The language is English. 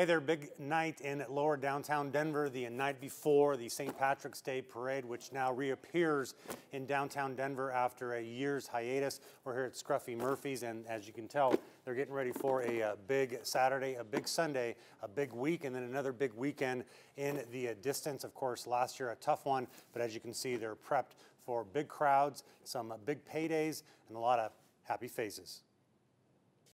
Hey there, big night in lower downtown Denver, the night before the St. Patrick's Day Parade, which now reappears in downtown Denver after a year's hiatus. We're here at Scruffy Murphy's, and as you can tell, they're getting ready for a, a big Saturday, a big Sunday, a big week, and then another big weekend in the uh, distance. Of course, last year a tough one, but as you can see, they're prepped for big crowds, some big paydays, and a lot of happy faces.